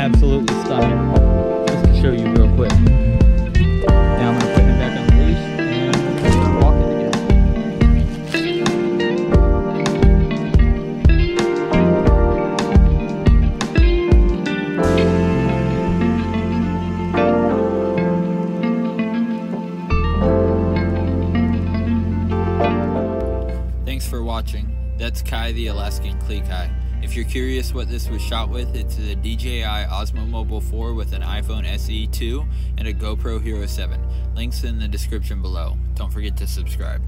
absolutely stunning. Just to show you real quick. Now I'm going to put him back on the leash and walk it Thanks for watching. That's Kai the Alaskan Klee Kai. If you're curious what this was shot with, it's a DJI Osmo Mobile 4 with an iPhone SE 2 and a GoPro Hero 7. Links in the description below. Don't forget to subscribe.